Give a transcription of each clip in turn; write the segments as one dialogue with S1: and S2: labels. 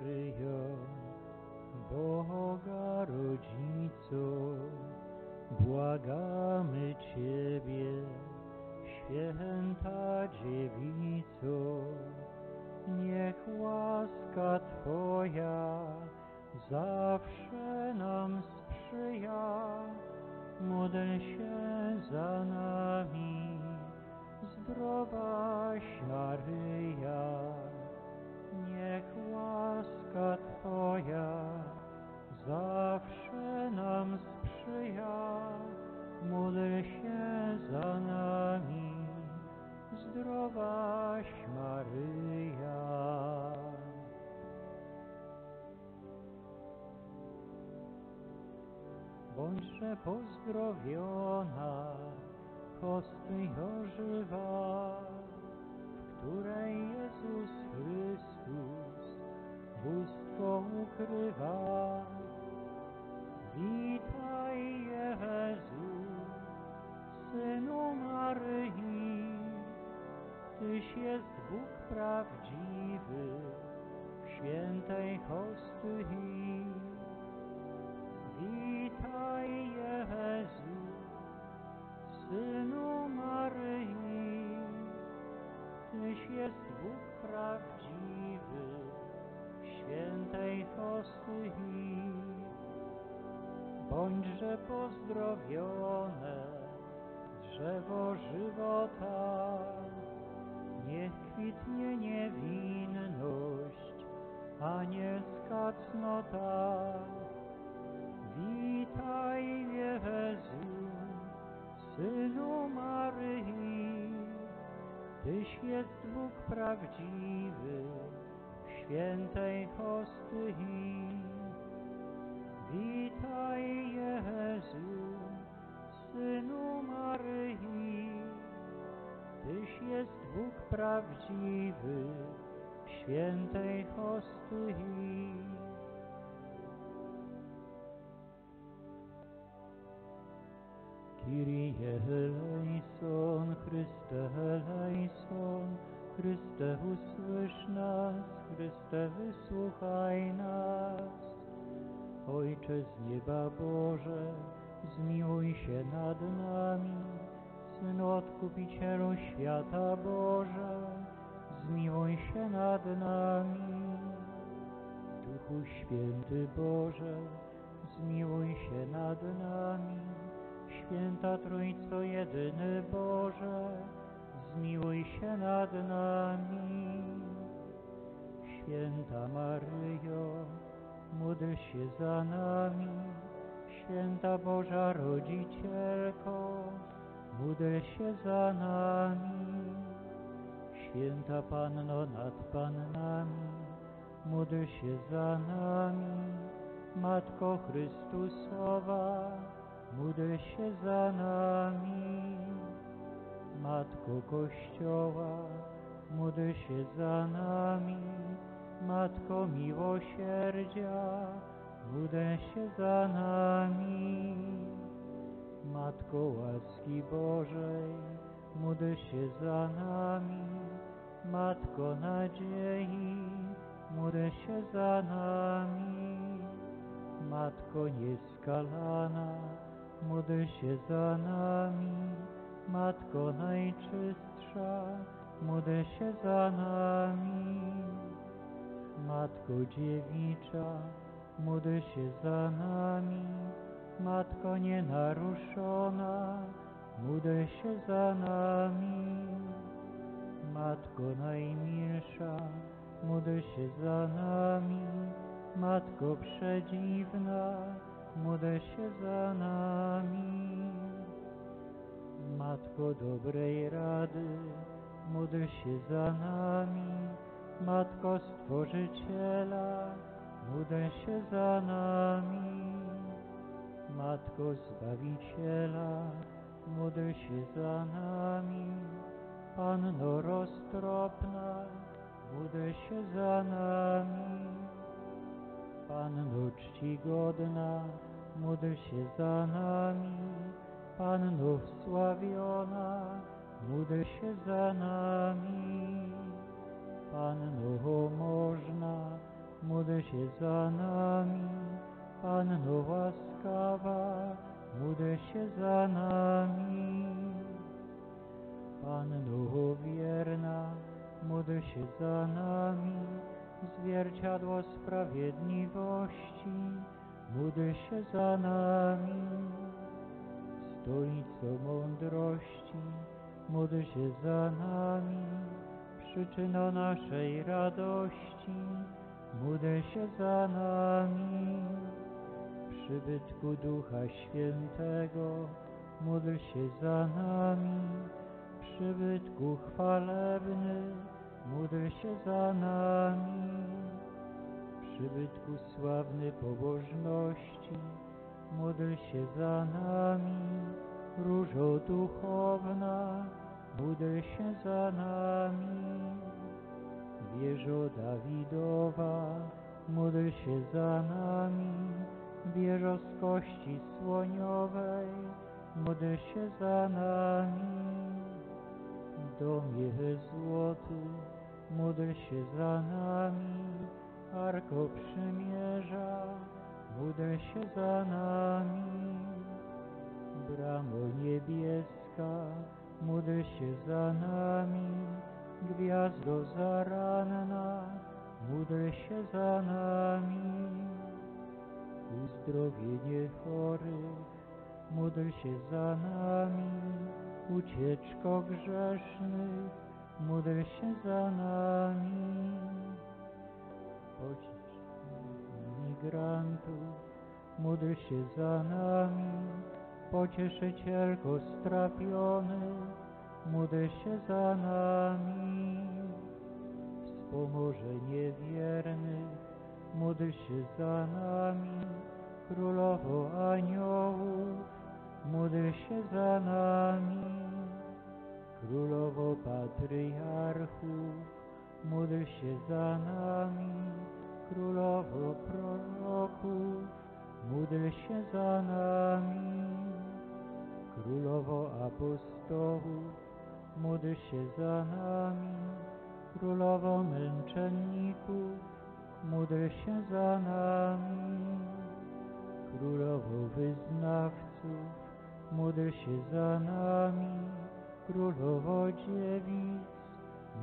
S1: Maryjo, zdrowaś Maryja. Bądźże pozdrowiona, kosty ożywa, w której Jezus Chrystus bóstwo ukrywa. Witaj Jezu, Synu Maryi, Tyś jest Bóg prawdziwy w świętej hostii. Witaj Jezu, Synu Maryi, Tyś jest Bóg prawdziwy w świętej hostii. Bądźże pozdrowione drzewo żywota, niech kwitnie niewinność, a nie skacnota. Witaj Jezu, Synu Maryi, Tyś jest Bóg prawdziwy w świętej hostii. Witaj Jezu, prawdziwy świętej hostii. Święty Boże, zmiłuj się nad nami. Święta Trójco Jedyny Boże, zmiłuj się nad nami. Święta Maryjo, módl się za nami. Święta Boża Rodzicielko, módl się za nami. Święta Panno nad Pannami, módl się za nami. Matko Chrystusowa, módl się za nami. Matko Kościoła, módl się za nami. Matko Miłosierdzia, módl się za nami. Matko łaski Bożej, módl się za nami. Matko nadziei, módl się za nami. Matko nieskalana, módl się za nami. Matko najczystsza, módl się za nami. Matko dziewicza, módl się za nami. Matko nienaruszona, módl się za nami. Matko najmilsza, módl się za nami. Matko przedziwna, módl się za nami. Matko dobrej rady, módl się za nami. Matko Stworzyciela, módl się za nami. Matko Zbawiciela, módl się za nami. Panno roztropna, módl się za nami. Panno czcigodna, módl się za nami. Panno wsławiona, módl się za nami. Panno można, módl się za nami. Panno łaskawa, módl się za nami. Panno wierna, módl się za nami. Zwierciadło sprawiedliwości, módl się za nami. Stolico mądrości, módl się za nami. Przyczyno naszej radości, módl się za nami. Przybytku Ducha Świętego, módl się za nami. Przybytku chwalebny, módl się za nami. Przybytku sławny pobożności, módl się za nami. Różo duchowna, módl się za nami. Wieżo Dawidowa, módl się za nami. Wieżo z kości słoniowej, módl się za nami. Domie złoty, módl się za nami. Arko przymierza, módl się za nami. Bramo niebieska, módl się za nami. Gwiazdo zaranna, módl się za nami. Uzdrowienie chorych, módl się za nami. Ucieczko grzesznych, módl się za nami. Pocisz migrantów, módl się za nami. Pocieszycielko strapionych, módl się za nami. Wspomoże niewiernych, módl się za nami. Królowo aniołów, módl się za nami. Królowo patriarchów, módl się za nami. Królowo proroków, módl się za nami. Królowo apostołów, módl się za nami. Królowo męczenników, módl się za nami. Królowo wyznawców, módl się za nami. Królowo dziewic,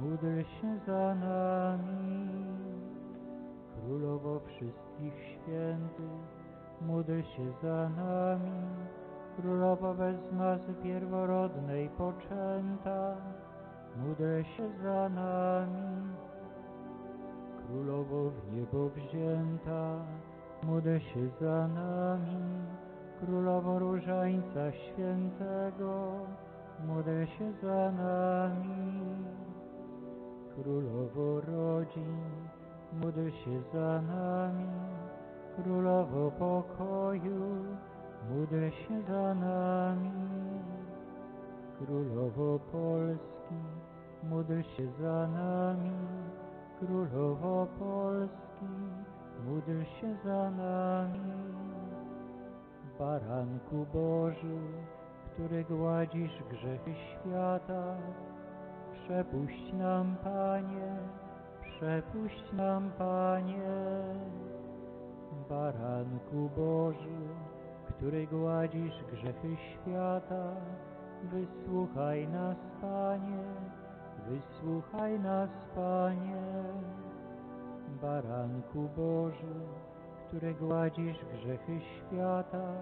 S1: módl się za nami. Królowo wszystkich świętych, módl się za nami. Królowo bez mazy pierworodnej poczęta, módl się za nami. Królowo w niebo wzięta, módl się za nami. Królowo Różańca Świętego, módl się za nami. Królowo rodzin, módl się za nami. Królowo pokoju, módl się za nami. Królowo Polski, módl się za nami. Królowo Polski, módl się za nami. Baranku Boży, który gładzisz grzechy świata, przepuść nam, Panie, przepuść nam, Panie. Baranku Boży, który gładzisz grzechy świata, wysłuchaj nas, Panie, wysłuchaj nas, Panie. Baranku Boży, który gładzisz grzechy świata,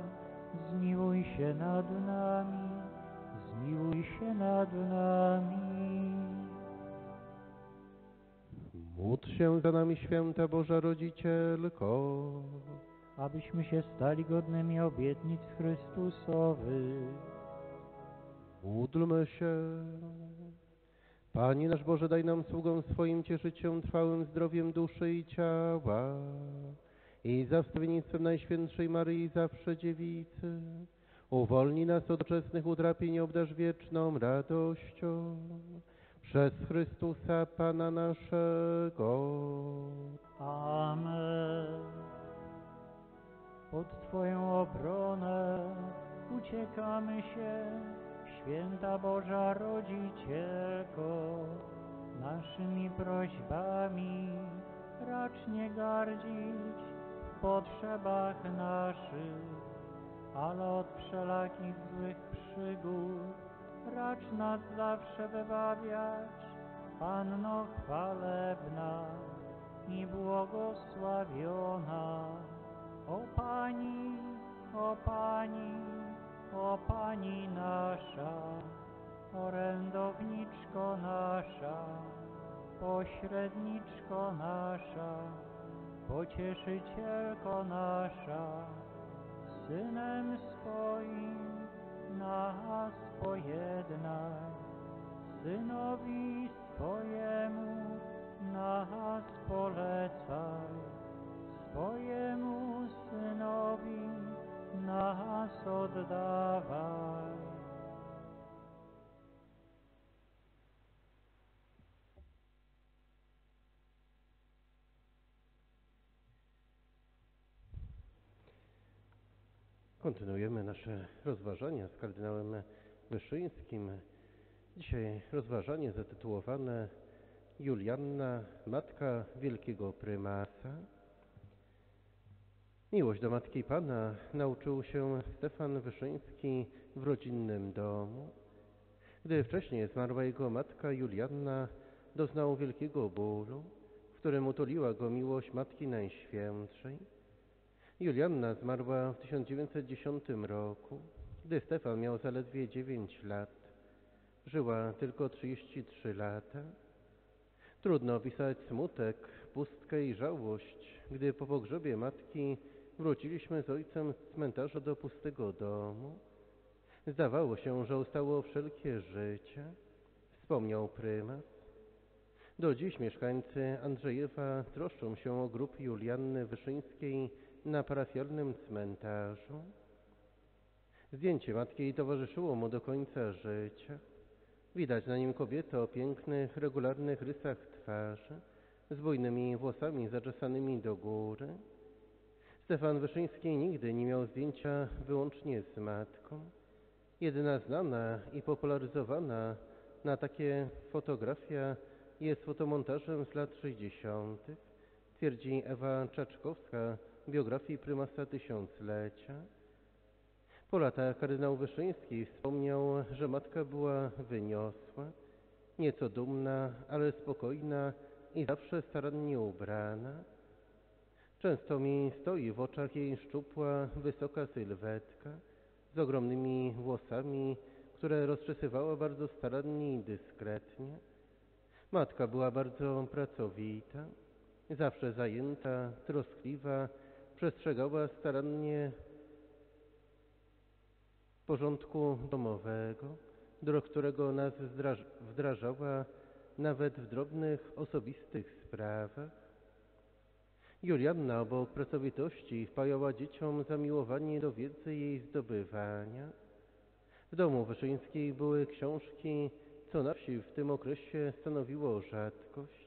S1: zmiłuj się nad nami, zmiłuj się nad nami.
S2: Módl się za nami, święta Boża Rodzicielko.
S1: abyśmy się stali godnymi obietnic Chrystusowych.
S2: Módlmy się. Panie nasz Boże, daj nam sługom swoim cieszyć się trwałym zdrowiem duszy i ciała i za wstawiennictwem Najświętszej Maryi zawsze dziewicy. Uwolnij nas od doczesnych utrapień i obdarz wieczną radością. Przez Chrystusa Pana naszego.
S1: Amen. Pod Twoją obronę uciekamy się, święta Boża Rodzicielko, naszymi prośbami racz nie gardzić potrzebach naszych, ale od wszelakich złych przygód racz nas zawsze wybawiać, Panno chwalebna i błogosławiona. O Pani, o Pani, o Pani nasza, orędowniczko nasza, pośredniczko nasza, pocieszycielko nasza, Synem swoim nas pojednaj, Synowi swojemu nas polecaj, swojemu Synowi nas oddawaj.
S2: Kontynuujemy nasze rozważania z kardynałem Wyszyńskim. Dzisiaj rozważanie zatytułowane Julianna, matka wielkiego prymasa. Miłość do Matki Pana nauczył się Stefan Wyszyński w rodzinnym domu. Gdy wcześniej zmarła jego matka Julianna, doznał wielkiego bólu, w którym utuliła go miłość Matki Najświętszej. Julianna zmarła w 1910 roku, gdy Stefan miał zaledwie 9 lat. Żyła tylko 33 lata. Trudno opisać smutek, pustkę i żałość, gdy po pogrzebie matki wróciliśmy z ojcem z cmentarza do pustego domu. Zdawało się, że ustało wszelkie życie, wspomniał prymas. Do dziś mieszkańcy Andrzejewa troszczą się o grób Julianny Wyszyńskiej na parafialnym cmentarzu. Zdjęcie matki towarzyszyło mu do końca życia. Widać na nim kobietę o pięknych, regularnych rysach twarzy, z bujnymi włosami zaczesanymi do góry. Stefan Wyszyński nigdy nie miał zdjęcia wyłącznie z matką. Jedyna znana i popularyzowana na takie fotografia jest fotomontażem z lat 60., twierdzi Ewa Czaczkowska w biografii prymasa tysiąclecia. Po latach kardynał Wyszyński wspomniał, że matka była wyniosła, nieco dumna, ale spokojna i zawsze starannie ubrana. Często mi stoi w oczach jej szczupła, wysoka sylwetka z ogromnymi włosami, które rozczesywała bardzo starannie i dyskretnie. Matka była bardzo pracowita, zawsze zajęta, troskliwa, przestrzegała starannie porządku domowego, do którego nas wdrażała nawet w drobnych, osobistych sprawach. Julianna obok pracowitości wpajała dzieciom zamiłowanie do wiedzy jej zdobywania. W domu Wyszyńskiej były książki, co na wsi w tym okresie stanowiło rzadkość.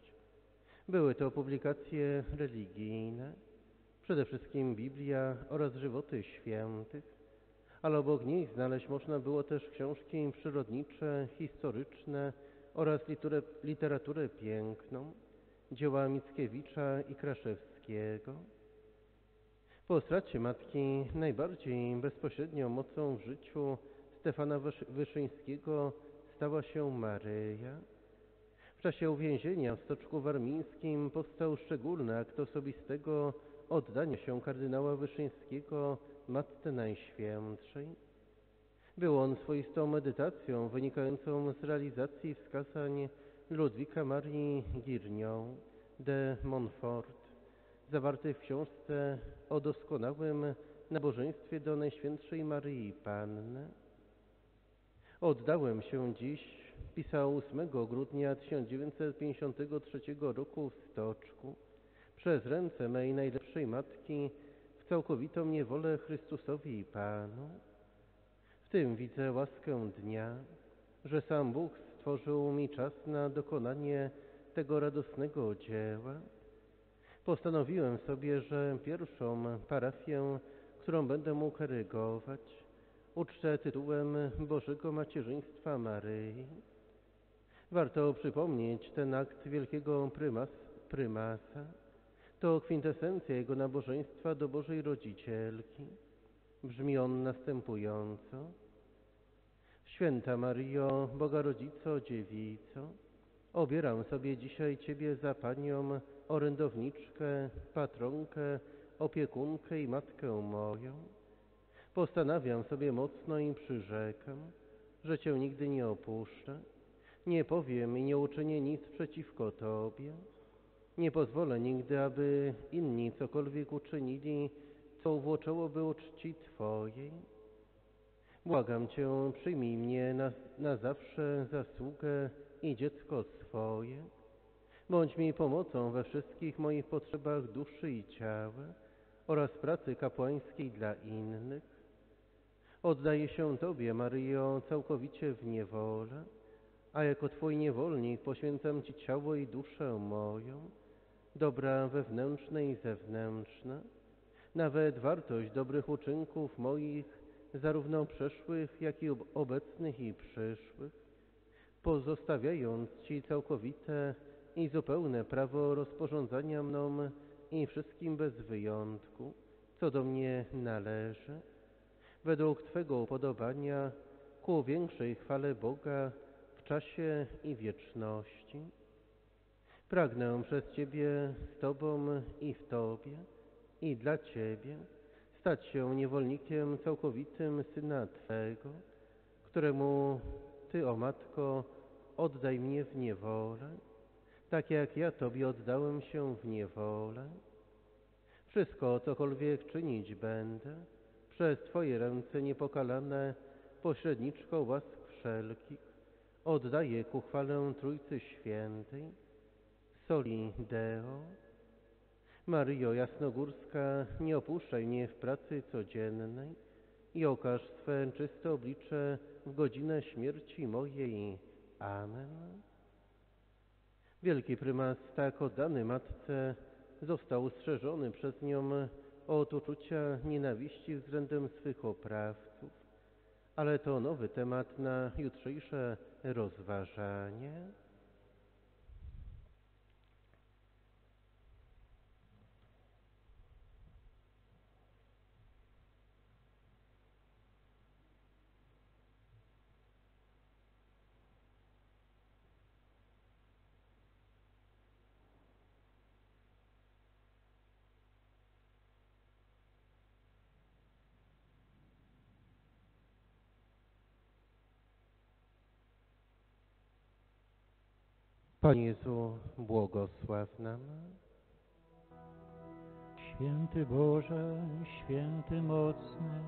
S2: Były to publikacje religijne, przede wszystkim Biblia oraz żywoty świętych, ale obok nich znaleźć można było też książki przyrodnicze, historyczne oraz literaturę piękną, dzieła Mickiewicza i Kraszewskiego. Po stracie matki najbardziej bezpośrednią mocą w życiu Stefana Wyszyńskiego stała się Maryja. Czasie uwięzienia w Stoczku Warmińskim powstał szczególny akt osobistego oddania się kardynała Wyszyńskiego Matce Najświętszej. Był on swoistą medytacją wynikającą z realizacji wskazań Ludwika Marii Girnią de Montfort, zawartych w książce o doskonałym nabożeństwie do Najświętszej Maryi Panny. Oddałem się dziś, pisał 8 grudnia 1953 roku w Stoczku, przez ręce mej najlepszej matki w całkowitą niewolę Chrystusowi i Panu. W tym widzę łaskę dnia, że sam Bóg stworzył mi czas na dokonanie tego radosnego dzieła. Postanowiłem sobie, że pierwszą parafię, którą będę mógł regować, uczczę tytułem Bożego Macierzyństwa Maryi. Warto przypomnieć ten akt wielkiego prymas, prymasa, To kwintesencja jego nabożeństwa do Bożej Rodzicielki. Brzmi on następująco. Święta Maryjo, Boga Rodzico, Dziewico, obieram sobie dzisiaj Ciebie za Panią, orędowniczkę, patronkę, opiekunkę i matkę moją. Postanawiam sobie mocno i przyrzekam, że Cię nigdy nie opuszczę, nie powiem i nie uczynię nic przeciwko Tobie. Nie pozwolę nigdy, aby inni cokolwiek uczynili, co uwłoczyłoby uczci Twojej. Błagam Cię, przyjmij mnie na, na zawsze za sługę i dziecko swoje. Bądź mi pomocą we wszystkich moich potrzebach duszy i ciała oraz pracy kapłańskiej dla innych. Oddaję się Tobie, Maryjo, całkowicie w niewolę, a jako Twój niewolnik poświęcam Ci ciało i duszę moją, dobra wewnętrzne i zewnętrzne, nawet wartość dobrych uczynków moich, zarówno przeszłych, jak i obecnych i przyszłych, pozostawiając Ci całkowite i zupełne prawo rozporządzania mną i wszystkim bez wyjątku, co do mnie należy, według Twego upodobania ku większej chwale Boga w czasie i wieczności. Pragnę przez Ciebie z Tobą i w Tobie i dla Ciebie stać się niewolnikiem całkowitym Syna Twego, któremu Ty, o Matko, oddaj mnie w niewolę, tak jak ja Tobie oddałem się w niewolę. Wszystko, cokolwiek czynić będę, przez Twoje ręce niepokalane, pośredniczko łask wszelkich, oddaję ku chwalę Trójcy Świętej, soli Deo. Maryjo Jasnogórska, nie opuszczaj mnie w pracy codziennej i okaż swe czyste oblicze w godzinę śmierci mojej. Amen. Wielki prymas, tak oddany Matce, został strzeżony przez nią od uczucia nienawiści względem swych oprawców, ale to nowy temat na jutrzejsze rozważanie. Panie Jezu, błogosław nam.
S1: Święty Boże, święty mocny,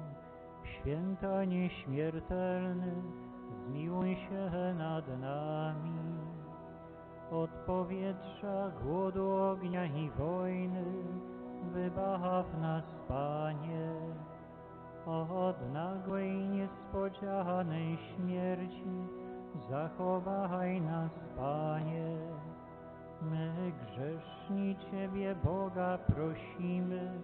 S1: święta nieśmiertelny, zmiłuj się nad nami. Od powietrza, głodu, ognia i wojny, wybaw nas, Panie. Od nagłej, niespodzianej śmierci, zachowaj nas, Panie. My grzeszni Ciebie, Boga, prosimy,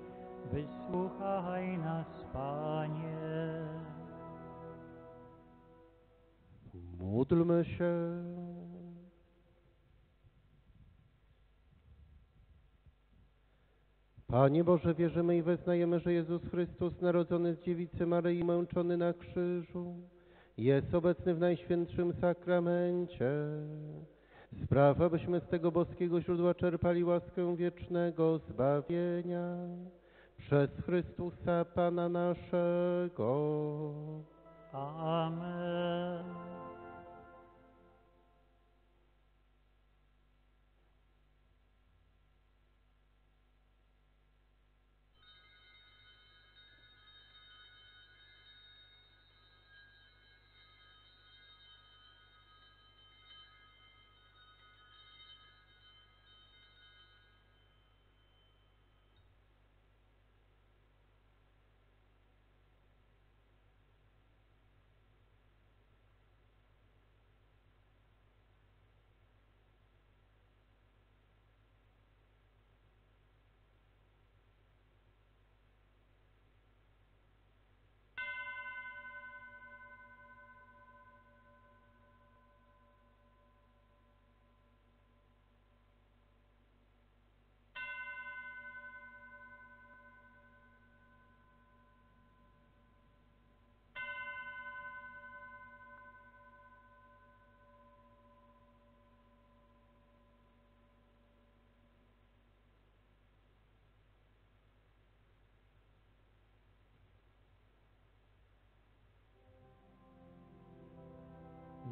S1: wysłuchaj nas, Panie.
S2: Módlmy się. Panie Boże, wierzymy i wyznajemy, że Jezus Chrystus, narodzony z dziewicy Maryi, męczony na krzyżu, jest obecny w Najświętszym Sakramencie. Spraw, abyśmy z tego boskiego źródła czerpali łaskę wiecznego zbawienia. Przez Chrystusa Pana naszego.
S1: Amen.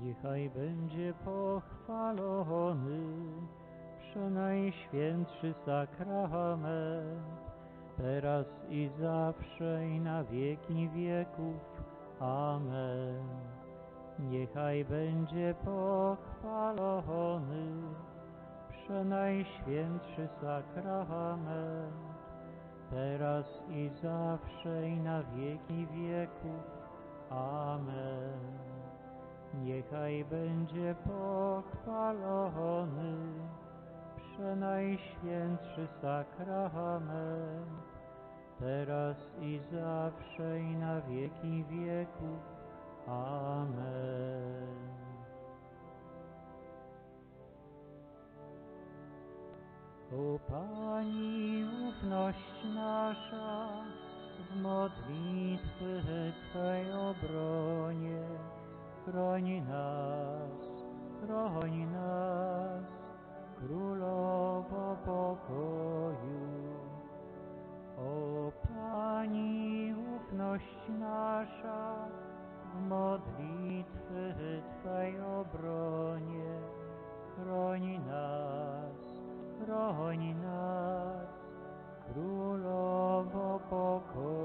S1: Niechaj będzie pochwalony Przenajświętszy sakrament, teraz i zawsze i na wieki wieków. Amen. Niechaj będzie pochwalony Przenajświętszy sakrament, teraz i zawsze i na wieki wieków. Amen. Niechaj będzie pochwalony Przenajświętszy sakrament, teraz i zawsze i na wieki wieków. Amen chroni nas, chroni nas, Królowo pokoju. O Pani ufność nasza, w modlitwy Twej obronie, chroni nas, chroni nas, Królowo pokoju.